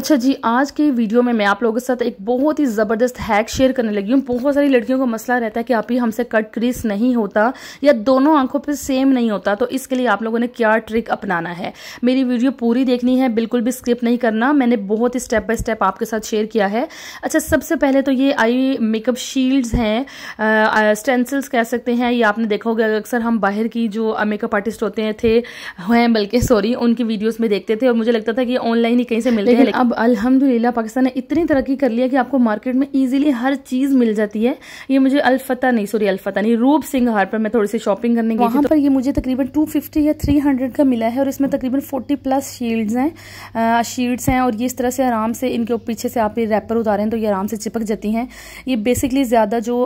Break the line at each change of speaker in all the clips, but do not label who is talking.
अच्छा जी आज की वीडियो में मैं आप लोगों के साथ एक बहुत ही ज़बरदस्त हैक शेयर करने लगी हूँ। बहुत सारी लड़कियों का मसला रहता है कि आप ही हमसे कट क्रीज नहीं होता या दोनों आँखों पे सेम नहीं होता तो इसके लिए आप लोगों ने क्या ट्रिक अपनाना है? मेरी वीडियो पूरी देखनी है बिल्कुल भी स्किप नहीं करना। मैंने बहुत ही स्टेप बाय स्टेप आपके साथ शेयर किया है। अच्छा सबसे पहले तो ये आई मेकअप शील्ड्स हैं स्टेंसिल्स कह सकते हैं। ये आपने देखा होगा अक्सर हम बाहर की जो मेकअप आर्टिस्ट होते हैं थे हैं बल्कि सॉरी उनकी वीडियोज़ में देखते थे और मुझे लगता था कि ऑनलाइन ही कहीं से मिलते हैं अब अल्हम्दुलिल्लाह पाकिस्तान ने इतनी तरक्की कर लिया कि आपको मार्केट में इजीली हर चीज़ मिल जाती है। ये मुझे अल्फता नहीं सॉरी अल्फता नहीं रूप सिंह हार पर मैं थोड़ी सी शॉपिंग करने गई वहाँ पर ये मुझे तकरीबन 250 या 300 का मिला है और इसमें तकरीबन 40 प्लस शील्ड्स हैं। शील्ड्स हैं और ये इस तरह से आराम से इनके पीछे से आप ये रैपर उतारें तो ये आराम से चिपक जाती हैं। ये बेसिकली ज़्यादा जो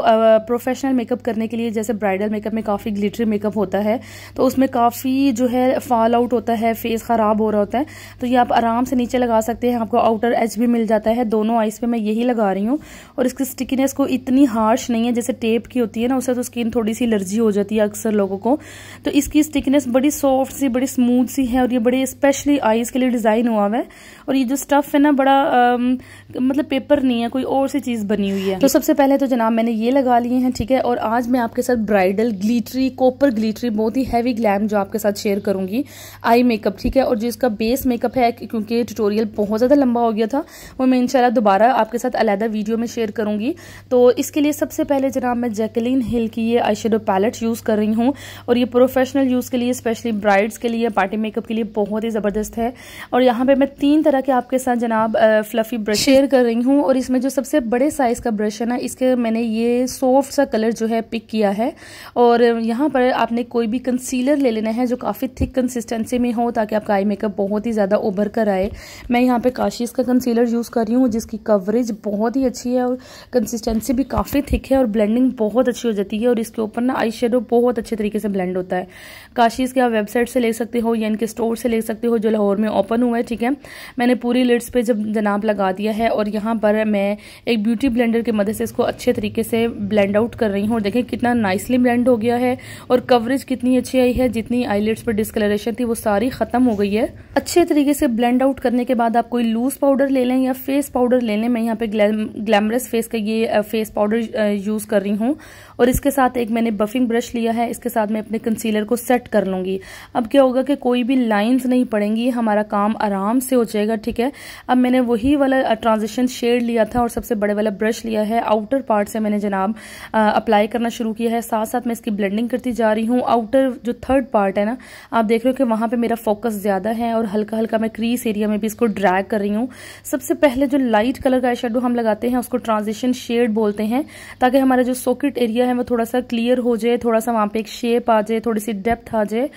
प्रोफेशनल मेकअप करने के लिए जैसे ब्राइडल मेकअप में काफ़ी ग्लिटरी मेकअप होता है तो उसमें काफ़ी जो है फॉल आउट होता है फेस ख़राब हो रहा होता है तो ये आप आराम से नीचे लगा सकते हैं। आपको आउटर एच भी मिल जाता है। दोनों आइस पे मैं यही लगा रही हूँ। और इसकी स्टिकीनेस को इतनी हार्श नहीं है जैसे टेप की होती है ना उससे तो स्किन थोड़ी सी एलर्जी हो जाती है अक्सर लोगों को। तो इसकी स्टिकनेस बड़ी सॉफ्ट सी बड़ी स्मूथ सी है और ये बड़ी स्पेशली आइस के लिए डिज़ाइन हुआ हुआ है। और ये जो स्टफ़ है ना बड़ा आ, मतलब पेपर नहीं है कोई और सी चीज़ बनी हुई है। तो सबसे पहले तो जनाब मैंने ये लगा लिए हैं ठीक है? और आज मैं आपके साथ ब्राइडल ग्लीटरी कोपर ग्लीटरी बहुत ही हैवी ग्लैम जो आपके साथ शेयर करूँगी। आई मेकअप ठीक है? और जो इसका बेस मेकअप है क्योंकि ट्यूटोरियल बहुत ज़्यादा लंबा हो गया था, वो मैं इंशाल्लाह दोबारा आपके साथ अलहदा वीडियो में शेयर करूँगी। तो इसके लिए सबसे पहले जनाब मैं जैकलिन हिल की ये आई पैलेट यूज़ कर रही हूँ और ये प्रोफेशनल यूज़ के लिए स्पेशली ब्राइड्स के लिए पार्टी मेकअप के लिए बहुत ही ज़बरदस्त है। और यहाँ पे मैं तीन तरह के आपके साथ जनाब फ्लफी ब्रश शेयर कर रही हूँ और इसमें जो सबसे बड़े साइज़ का ब्रश है ना, इसके मैंने ये सॉफ्ट सा कलर जो है पिक किया है। और यहाँ पर आपने कोई भी कंसीलर ले लेना है जो काफ़ी थिक कंसिस्टेंसी में हो ताकि आपका आई मेकअप बहुत ही ज़्यादा उभर कर आए। मैं यहाँ पे काशीज का कंसीलर यूज़ कर रही हूँ, जिसकी कवरेज बहुत ही अच्छी है और कंसिस्टेंसी भी काफ़ी थिक है और ब्लेंडिंग बहुत अच्छी हो जाती है और इसके ऊपर ना आई शेडो बहुत अच्छे तरीके से ब्लेंड होता है। काशीज के आप वेबसाइट से ले सकते हो या इनके स्टोर से ले सकते हो जो लाहौर में ओपन हुआ है? ठीक है। मैंने पूरी लिड्स पे जब जनाब लगा दिया है और यहाँ पर मैं एक ब्यूटी ब्लेंडर की मदद से इसको अच्छे तरीके से ब्लेंड आउट कर रही हूँ और देखें कितना नाइसली ब्लेंड हो गया है और कवरेज कितनी अच्छी आई है। जितनी आई पर डिस्कलरेशन थी, वो सारी खत्म हो गई है। अच्छे तरीके से ब्लेंड आउट करने के बाद आप कोई लूज पाउडर ले लें या फेस पाउडर ले लें, मैं यहाँ पे ग्लैमरस फेस का ये फेस पाउडर यूज़ कर रही हूँ। और इसके साथ एक मैंने बफिंग ब्रश लिया है, इसके साथ मैं अपने कंसीलर को सेट कर लूँगी। अब क्या होगा कि कोई भी लाइंस नहीं पड़ेंगी, हमारा काम आराम से हो जाएगा, ठीक है? अब मैंने वही वाला ट्रांजिशन शेड लिया था और सबसे बड़े वाला ब्रश लिया है। आउटर पार्ट से मैंने जनाब अप्लाई करना शुरू किया है। साथ साथ मैं इसकी ब्लेंडिंग करती जा रही हूँ। आउटर जो थर्ड पार्ट है ना, आप देख रहे हो कि वहाँ पर मेरा फोकस ज़्यादा है और हल्का हल्का मैं क्रीस एरिया में भी इसको ड्रैग कर रही हूँ। सबसे पहले जो लाइट कलर का आई हम लगाते हैं, उसको ट्रांजिशन शेड बोलते हैं, ताकि हमारा जो सॉकेट एरिया है, वो थोड़ा सा क्लियर हो जाए थोड़ा सा वहाँ पे एक शेप आ जाए थोड़ी सी डेप्थ आ जाए,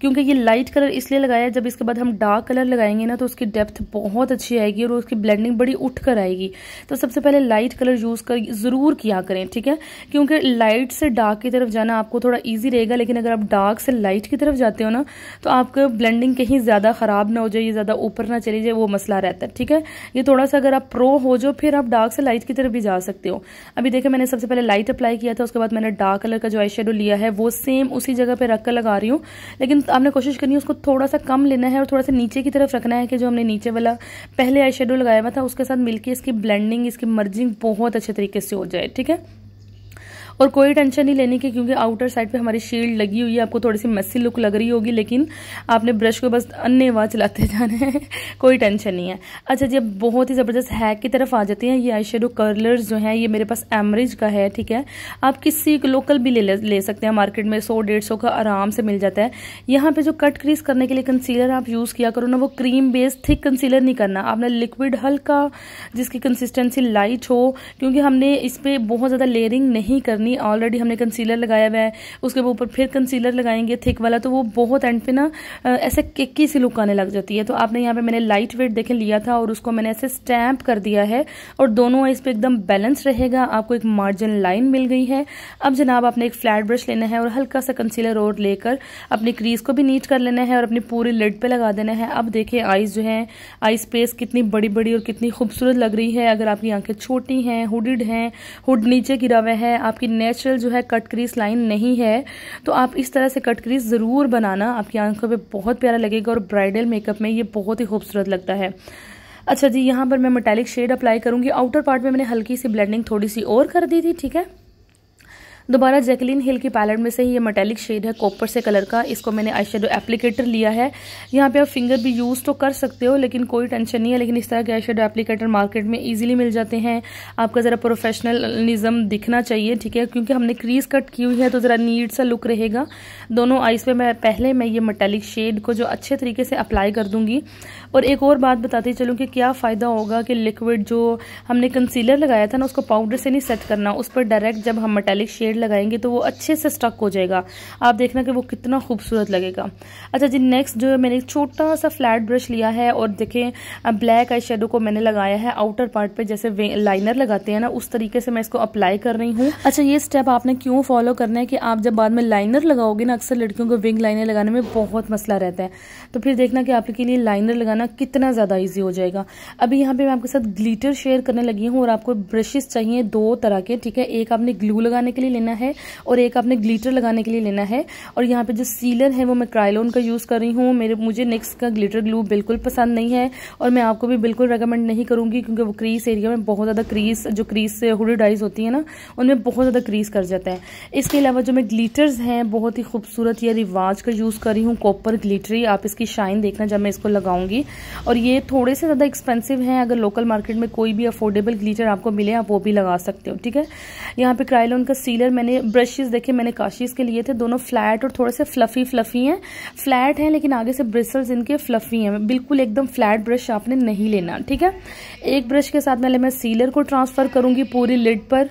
क्योंकि ये लाइट कलर इसलिए लगाया जब इसके बाद हम डार्क कलर लगाएँगे ना तो उसकी डेप्थ बहुत अच्छी आएगी और उसकी ब्लेंडिंग बड़ी उठ कर आएगी। तो सबसे पहले लाइट कलर यूज़ कर, ज़रूर किया करें, ठीक है? क्योंकि लाइट से डार्क की तरफ़ जाना आपको थोड़ा ईजी रहेगा, लेकिन अगर आप डार्क से लाइट की तरफ़ जाते हो ना तो आपका ब्लेंडिंग कहीं ज़्यादा खराब ना हो जाए ज़्यादा ऊपर ना चली जाए, वो मसला रहता है, ठीक है? ये थोड़ा सा अगर आप प्रो हो जाओ, फिर आप डार्क से लाइट की तरफ़ भी जा सकते हो। अभी देखे मैंने सबसे पहले लाइट अप्लाई किया था उसके बाद मैंने डार्क कलर का जो आई लिया है, वो सेम उसी जगह पे रख कर लगा रही हूँ। लेकिन आपने कोशिश करनी है उसको थोड़ा सा कम लेना है और थोड़ा सा नीचे की तरफ़ रखना है कि जो हमने नीचे वाला पहले आई लगाया हुआ था, उसके साथ मिलकर इसकी ब्लेंडिंग इसकी मर्जिंग बहुत अच्छे तरीके से हो जाए, ठीक है? और कोई टेंशन नहीं लेने की क्योंकि आउटर साइड पे हमारी शील्ड लगी हुई है आपको थोड़ी सी मेसी लुक लग रही होगी लेकिन आपने ब्रश को बस अन्य वाह चलाते जाना है कोई टेंशन नहीं है। अच्छा जी अब बहुत ही ज़बरदस्त हैक की तरफ़ आ जाते हैं ये आई शेडो जो हैं ये मेरे पास एमरेज का है ठीक है? आप किसी लोकल भी ले, ले सकते हैं मार्केट में सौ डेढ़ सौ का आराम से मिल जाता है। यहाँ पे जो कट क्रीज करने के लिए कंसीलर आप यूज़ किया करो ना वो क्रीम बेस्ड थिक कंसीलर नहीं करना। आपने लिक्विड हल्का जिसकी कंसिस्टेंसी लाइट हो क्योंकि हमने इस पर बहुत ज़्यादा लेयरिंग नहीं करनी नहीं ऑलरेडी हमने कंसीलर लगाया हुआ है, उसके ऊपर फिर कंसीलर लगाएँगे थिक वाला तो वो बहुत एंड पे ना ऐसे केकी सी लुक आने लग जाती है। तो आपने यहाँ पे मैंने लाइट वेट देखे लिया था और उसको मैंने ऐसे स्टैम्प कर दिया है और दोनों इस पर एकदम बैलेंस रहेगा, आपको एक मार्जिन लाइन मिल गई है। अब जनाब आपने एक फ्लैट ब्रश लेना है और हल्का सा कंसीलर और लेकर अपनी क्रीज को भी नीट कर लेना है और अपनी पूरी लिड पे लगा देना है। अब देखिए आईज जो है आई स्पेस कितनी बड़ी बड़ी और कितनी खूबसूरत लग रही है। अगर आपकी आँखें छोटी हैं हुडिड हैं हुड नीचे गिरा हुआ है, आपकी नेचुरल जो है कट क्रीज लाइन नहीं है तो आप इस तरह से कट क्रीज ज़रूर बनाना। आपकी आँखों पे बहुत प्यारा लगेगा और ब्राइडल मेकअप में ये बहुत ही खूबसूरत लगता है। अच्छा जी, यहाँ पर मैं मेटेलिक शेड अप्लाई करूँगी। आउटर पार्ट में मैंने हल्की सी ब्लेंडिंग थोड़ी सी और कर दी थी, ठीक है? दोबारा जैकलिन हिल की पैलेट में से ही ये मेटेलिक शेड है कॉपर से कलर का। इसको मैंने आई शेडो एप्लीकेटर लिया है। यहाँ पे आप फिंगर भी यूज़ तो कर सकते हो, लेकिन कोई टेंशन नहीं है, लेकिन इस तरह के आई शेडो एप्लीकेटर मार्केट में ईजिली मिल जाते हैं। आपका ज़रा प्रोफेशनलिज्म दिखना चाहिए, ठीक है? क्योंकि हमने क्रीज कट की हुई है तो ज़रा नीट सा लुक रहेगा। दोनों आइस पे मैं, पहले मैं ये मेटेलिक शेड को जो अच्छे तरीके से अप्लाई कर दूँगी। और एक और बात बताती चलूँ कि क्या फ़ायदा होगा कि लिक्विड जो हमने कंसीलर लगाया था ना, उसको पाउडर से नहीं सेट करना। उस पर डायरेक्ट जब हम मेटेलिक शेड लगाएँगे तो वो अच्छे से स्टक हो जाएगा। आप देखना कि वो कितना खूबसूरत लगेगा। अच्छा जी नेक्स्ट जो मैंने एक छोटा सा फ्लैट ब्रश लिया है और देखें ब्लैक आई शेडो को मैंने लगाया है आउटर पार्ट पे, जैसे लाइनर लगाते हैं ना, उस तरीके से मैं इसको अप्लाई कर रही हूँ। अच्छा ये स्टेप आपने क्यों फॉलो करना है कि आप जब बाद में लाइनर लगाओगे ना, अक्सर लड़कियों को विंग लाइनर लगाने में बहुत मसला रहता है। तो फिर देखना कि आपके लिए लाइनर लगाना कितना ज़्यादा ईजी हो जाएगा। अभी यहाँ पे मैं आपके साथ ग्लीटर शेयर करने लगी हूँ और आपको ब्रशेस चाहिए दो तरह के, ठीक है? एक आपने ग्लू लगाने के लिए लेना है और एक आपने ग्लीटर लगाने के लिए लेना है। और यहाँ पर जो सीलर है वो मैं क्राइलोन का यूज़ कर रही हूँ। मेरे, मुझे नेक्स्ट का ग्लीटर ग्लू बिल्कुल पसंद नहीं है और मैं आपको भी बिल्कुल रिकमेंड नहीं करूँगी क्योंकि वो क्रीस एरिया में बहुत ज़्यादा क्रीस जो क्रीस से हुडी डाइज होती है ना, उनमें बहुत ज़्यादा क्रीस कर जाता है। इसके अलावा जो मैं ग्लीटर्स हैं, बहुत ही खूबसूरत या रिवाज का यूज़ कर रही हूँ कॉपर ग्लीटरी आप इसकी शाइन देखना जब मैं इसको लगाऊँगी। और ये थोड़े से ज़्यादा एक्सपेंसिव हैं। अगर लोकल मार्केट में कोई भी अफोर्डेबल ग्लीटर आपको मिले, आप वो भी लगा सकते हो, ठीक है? यहाँ पे क्राइलोन का सीलर मैंने ब्रशेज देखे, मैंने काशीज के लिए थे। दोनों फ्लैट और थोड़े से फ्लफी फ्लफी हैं। फ्लैट हैं, लेकिन आगे से ब्रिसल्स इनके फ्लफी हैं। बिल्कुल एकदम फ्लैट ब्रश आपने नहीं लेना, ठीक है? एक ब्रश के साथ पहले मैं सीलर को ट्रांसफ़र करूँगी पूरी लिड पर।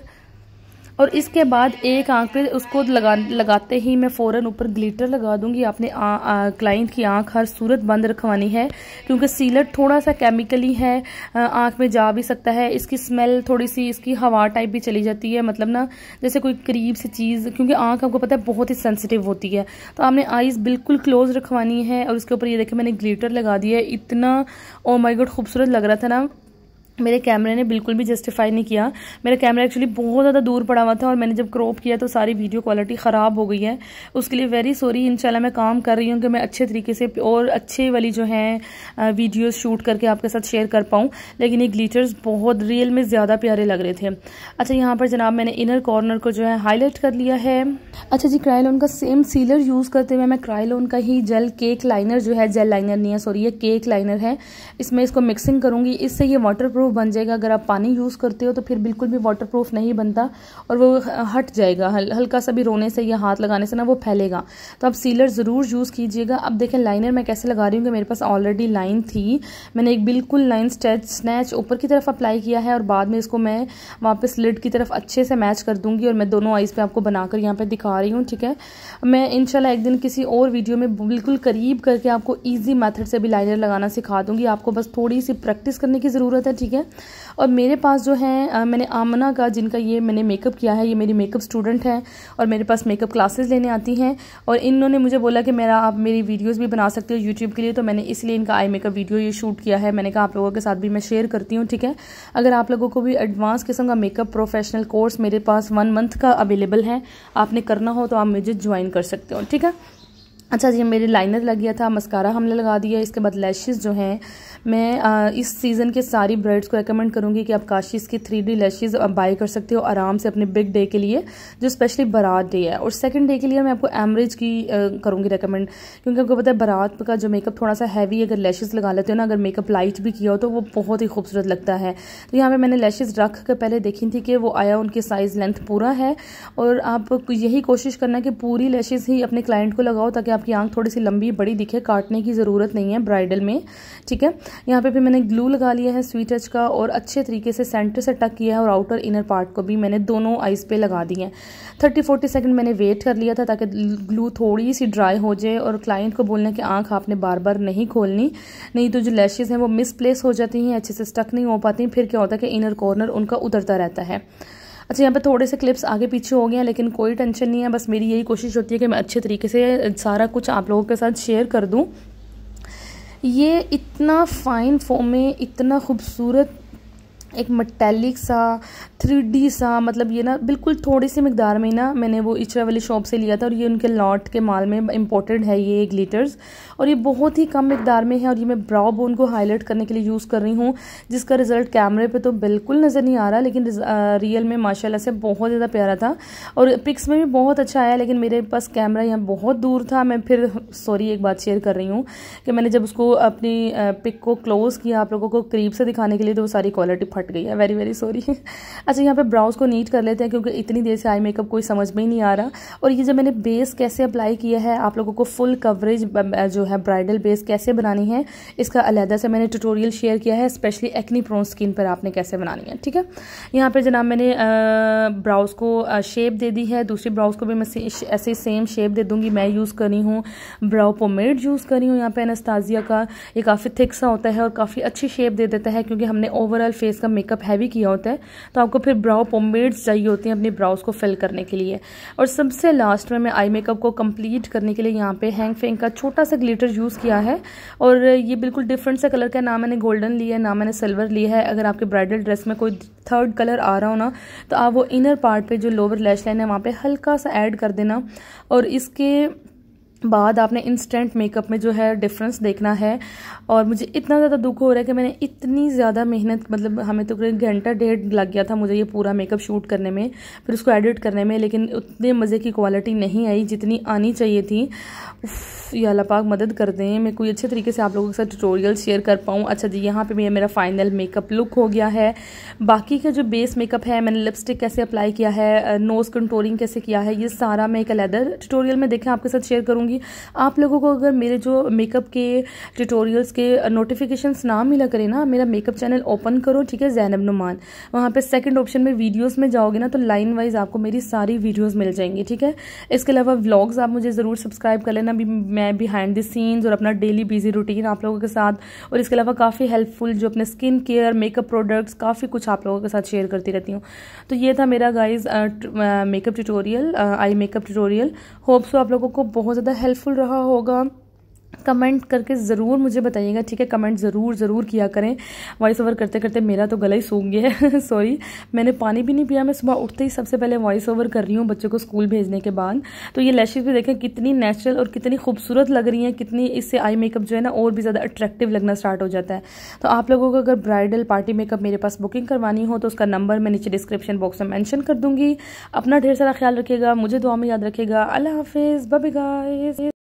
और इसके बाद एक आँख पे उसको लगा, लगाते ही मैं फ़ौरन ऊपर ग्लिटर लगा दूँगी। आपने क्लाइंट की आँख हर सूरत बंद रखवानी है, क्योंकि सीलर थोड़ा सा केमिकली है आँख में जा भी सकता है। इसकी स्मेल थोड़ी सी इसकी हवा टाइप भी चली जाती है। मतलब ना, जैसे कोई करीब से चीज़, क्योंकि आँख आपको पता है बहुत ही सेंसिटिव होती है। तो आपने आईज बिल्कुल क्लोज रखवानी है और उसके ऊपर ये देखे मैंने ग्लिटर लगा दिया है। इतना ओ गुड खूबसूरत लग रहा था ना। मेरे कैमरे ने बिल्कुल भी जस्टिफाई नहीं किया। मेरा कैमरा एक्चुअली बहुत ज़्यादा दूर पड़ा हुआ था और मैंने जब क्रॉप किया तो सारी वीडियो क्वालिटी ख़राब हो गई है। उसके लिए वेरी सॉरी इंशाल्लाह मैं काम कर रही हूँ कि मैं अच्छे तरीके से और अच्छे वाली जो है वीडियोस शूट करके आपके साथ शेयर कर पाऊँ। लेकिन ये ग्लीटर्स बहुत रियल में ज़्यादा प्यारे लग रहे थे। अच्छा यहाँ पर जनाब मैंने इनर कॉर्नर को जो है हाईलाइट कर लिया है। अच्छा जी क्राइलोन का सेम सीलर यूज़ करते हुए मैं क्राइलोन का ही जेल केक लाइनर जो है जेल लाइनर नहीं है सॉरी ये केक लाइनर है। इसमें इसको मिक्सिंग करूँगी। इससे ये वाटर प्रूफ बन जाएगा। अगर आप पानी यूज़ करते हो तो फिर बिल्कुल भी वाटर प्रूफ नहीं बनता और वो हट जाएगा। हल, हल्का सा भी रोने से या हाथ लगाने से ना वो फैलेगा। तो आप सीलर ज़रूर यूज़ कीजिएगा। अब देखें लाइनर मैं कैसे लगा रही हूँ कि मेरे पास ऑलरेडी लाइन थी। मैंने एक बिल्कुल लाइन स्टेच स्नैच ऊपर की तरफ़ अप्लाई किया है और बाद में इसको मैं वापस लिड की तरफ़ अच्छे से मैच कर दूँगी और मैं दोनों आइज़ पर आपको बनाकर यहाँ पे दिखा रही हूँ ठीक है? मैं इनशाला एक दिन किसी और वीडियो में बिल्कुल करीब करके आपको ईजी मैथड से भी लाइनर लगाना सिखा दूँगी। आपको बस थोड़ी सी प्रैक्टिस करने की ज़रूरत है ठीक है? और मेरे पास जो है मैंने आमना का जिनका ये मैंने मेकअप किया है, ये मेरी मेकअप स्टूडेंट है और मेरे पास मेकअप क्लासेस लेने आती हैं और इन्होंने मुझे बोला कि मेरा आप मेरी वीडियोस भी बना सकते हो यूट्यूब के लिए तो मैंने इसलिए इनका आई मेकअप वीडियो ये शूट किया है। मैंने कहा आप लोगों के साथ भी मैं शेयर करती हूँ, ठीक है? अगर आप लोगों को भी एडवांस किस्म का मेकअप प्रोफेशनल कोर्स मेरे पास वन मंथ का अवेलेबल है, आपने करना हो तो आप मुझे ज्वाइन कर सकते हो, ठीक है? अच्छा जी मेरे लाइनर लग गया था मस्कारा हमने लगा दिया, इसके बाद लैशेज़ जो हैं मैं इस सीज़न के सारी ब्राइड्स को रिकमेंड करूँगी कि आप काशीज़ की थ्री डी लैशेज़ बाई कर सकते हो आराम से अपने बिग डे के लिए, जो स्पेशली बारात डे है। और सेकंड डे के लिए मैं आपको एमरेज की करूँगी रिकमेंड क्योंकि आपको पता है बारात का जो मेकअप थोड़ा सा हैवी अगर लैशेज़ लगा लेते हो ना, अगर मेकअप लाइट भी किया हो तो वो बहुत ही खूबसूरत लगता है। तो यहाँ पर मैंने लैशेज़ रख कर पहले देखी थी कि वो आया, उनकी साइज़ लेंथ पूरा है। और आप यही कोशिश करना कि पूरी लैशेज़ ही अपने क्लाइंट को लगाओ, ताकि आपकी आँख थोड़ी सी लंबी बड़ी दिखे, काटने की ज़रूरत नहीं है ब्राइडल में, ठीक है? यहाँ पे भी मैंने ग्लू लगा लिया है स्वीट टच का और अच्छे तरीके से सेंटर से टक किया है और आउटर इनर पार्ट को भी मैंने दोनों आइस पे लगा दिए हैं। थर्टी फोर्टी सेकंड मैंने वेट कर लिया था ताकि ग्लू थोड़ी सी ड्राई हो जाए और क्लाइंट को बोलना कि आँख आपने बार बार नहीं खोलनी, नहीं तो जो लैशेज़ हैं वो मिसप्लेस हो जाती हैं, अच्छे से स्टक नहीं हो पाती, फिर क्या होता है कि इनर कॉर्नर उनका उतरता रहता है। अच्छा यहाँ पे थोड़े से क्लिप्स आगे पीछे हो गए हैं, लेकिन कोई टेंशन नहीं है, बस मेरी यही कोशिश होती है कि मैं अच्छे तरीके से सारा कुछ आप लोगों के साथ शेयर कर दूँ। ये इतना फ़ाइन फॉर्म में इतना खूबसूरत एक मटैलिक सा थ्री सा मतलब ये ना बिल्कुल थोड़ी सी मकदार में ना मैंने वो इचरा वाली शॉप से लिया था और ये उनके लॉट के माल में इम्पोर्टेड है ये ग्लिटर्स और ये बहुत ही कम मकदार में है और ये मैं ब्राउ बोन को हाईलाइट करने के लिए यूज़ कर रही हूँ, जिसका रिज़ल्ट कैमरे पे तो बिल्कुल नज़र नहीं आ रहा, लेकिन रियल में माशाल्लाह से बहुत ज़्यादा प्यारा था और पिक्स में भी बहुत अच्छा आया, लेकिन मेरे पास कैमरा यहाँ बहुत दूर था, मैं फिर सॉरी एक बात शेयर कर रही हूँ कि मैंने जब उसको अपनी पिक को क्लोज़ किया आप लोगों को करीब से दिखाने के लिए तो वो सारी क्वालिटी गई है। वेरी वेरी सॉरी अच्छा यहाँ पे ब्राउज को नीट कर लेते हैं क्योंकि इतनी देर से आई मेकअप कोई समझ में ही नहीं आ रहा। और ये जब मैंने बेस कैसे अप्लाई किया है, आप लोगों को फुल कवरेज जो है ब्राइडल बेस कैसे बनानी है, इसका अलहदा से मैंने ट्यूटोरियल शेयर किया है स्पेशली एक्नी प्रोन स्किन पर आपने कैसे बनानी है, ठीक है? यहाँ पर जनाब मैंने ब्राउज को शेप दे दी है। दूसरी ब्राउज को भी मैं ऐसे सेम शेप दे दूँगी। मैं यूज़ कर हूँ ब्राउ पोमेड यूज़ कर हूँ यहाँ पे एनास्ताजिया का। ये काफ़ी थिक सा होता है और काफ़ी अच्छी शेप दे देता है क्योंकि हमने ओवरऑल फेस का मेकअप हैवी किया होता है तो आपको फिर ब्राउ पोमेड्स चाहिए होती हैं अपनी ब्राउज को फिल करने के लिए। और सबसे लास्ट में मैं आई मेकअप को कंप्लीट करने के लिए यहाँ पे हैंग फेंग का छोटा सा ग्लिटर यूज़ किया है। और ये बिल्कुल डिफरेंट सा कलर का ना मैंने गोल्डन लिया है, ना मैंने सिल्वर लिया है। अगर आपके ब्राइडल ड्रेस में कोई थर्ड कलर आ रहा हो ना तो आप वो इनर पार्ट पे जो लोअर लैश लाइन है, वहाँ पे हल्का सा ऐड कर देना। और इसके बाद आपने इंस्टेंट मेकअप में जो है डिफरेंस देखना है। और मुझे इतना ज़्यादा दुख हो रहा है कि मैंने इतनी ज़्यादा मेहनत मतलब हमें तो करीब घंटा डेढ़ लग गया था मुझे ये पूरा मेकअप शूट करने में, फिर उसको एडिट करने में, लेकिन उतने मज़े की क्वालिटी नहीं आई जितनी आनी चाहिए थी। या अल्लाह पाक मदद कर दें। मैं कोई अच्छे तरीके से आप लोगों के साथ ट्यूटोरियल शेयर कर पाऊँ। अच्छा जी, यहाँ पर पे मेरा फाइनल मेकअप लुक हो गया है। बाकी का जो बेस मेकअप है, मैंने लिपस्टिक कैसे अप्लाई किया है नोज़ कंट्रोलिंग कैसे किया है, ये सारा मैं एक अलहदर ट्यूटोरियल में देखें, आपके साथ शेयर करूँगी। आप लोगों को अगर मेरे जो मेकअप के ट्यूटोरियल्स के नोटिफिकेशन ना मिला करें ना, मेरा मेकअप चैनल ओपन करो, ठीक है जैनब नुमान वहाँ पर सेकेंड ऑप्शन में वीडियोज़ में जाओगे ना तो लाइन वाइज आपको मेरी सारी वीडियोज़ मिल जाएँगी, ठीक है? इसके अलावा व्लॉग्स आप मुझे ज़रूर सब्सक्राइब कर लेना मैं बिहाइंड द सीन्स और अपना डेली बिज़ी रूटीन आप लोगों के साथ, और इसके अलावा काफ़ी हेल्पफुल जो अपने स्किन केयर मेकअप प्रोडक्ट्स काफ़ी कुछ आप लोगों के साथ शेयर करती रहती हूँ। तो ये था मेरा guys makeup tutorial eye makeup tutorial hopes आप लोगों को बहुत ज़्यादा हेल्पफुल रहा होगा। कमेंट करके ज़रूर मुझे बताइएगा, ठीक है? कमेंट ज़रूर ज़रूर किया करें। वॉइस ओवर करते करते मेरा तो गला ही सूख गया है। सॉरी मैंने पानी भी नहीं पिया, मैं सुबह उठते ही सबसे पहले वॉइस ओवर कर रही हूँ बच्चों को स्कूल भेजने के बाद। तो ये लैशेज भी देखें, कितनी नेचुरल और कितनी खूबसूरत लग रही हैं, कितनी इससे आई मेकअप जो है ना, और भी ज़्यादा अट्रैक्टिव लगना स्टार्ट हो जाता है। तो आप लोगों को अगर ब्राइडल पार्टी मेकअप मेरे पास बुकिंग करवानी हो तो उसका नंबर मैं नीचे डिस्क्रिप्शन बॉक्स में मैंशन कर दूँगी। अपना ढेर सारा ख्याल रखिएगा, मुझे दुआ में याद रखेगा अल्लाह हाफिज़ बबी